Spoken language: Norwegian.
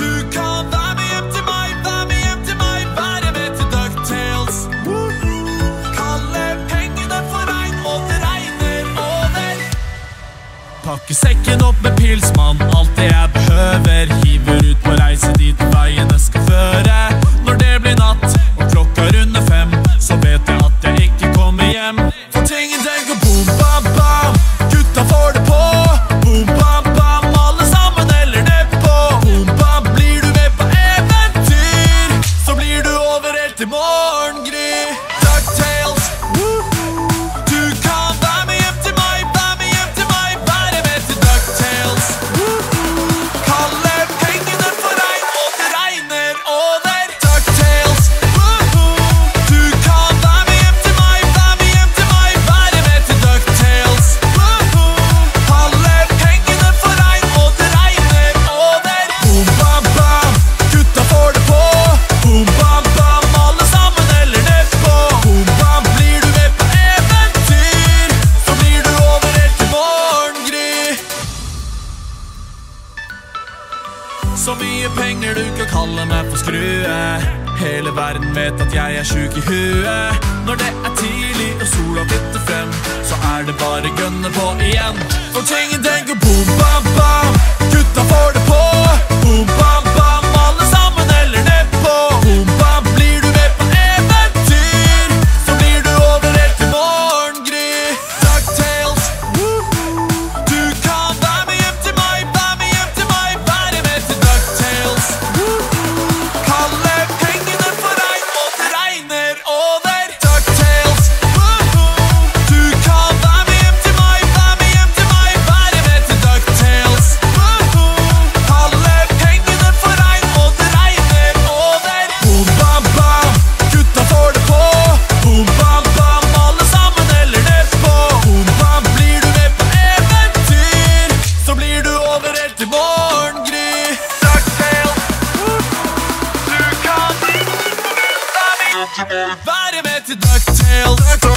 Du kan være med hjem til meg, være med hjem til meg Bare med til DuckTales Kalle pengene for regn, og det regner over Pakke sekken opp med pils, mann, alt det jeg behøver. Hiver ut på reise dit veiene skal føre. Når det blir natt og klokka runder fem, så vet jeg at jeg ikke kommer hjem. For tingen den går bomba. the more så mye penger du kan kalle meg for skrue. Hele verden vet at jeg er sjuk i huet. Når det er tidlig og sola titter frem, så er det bare gønne på igjen. For ting tenker på Vitamin met the ducktail.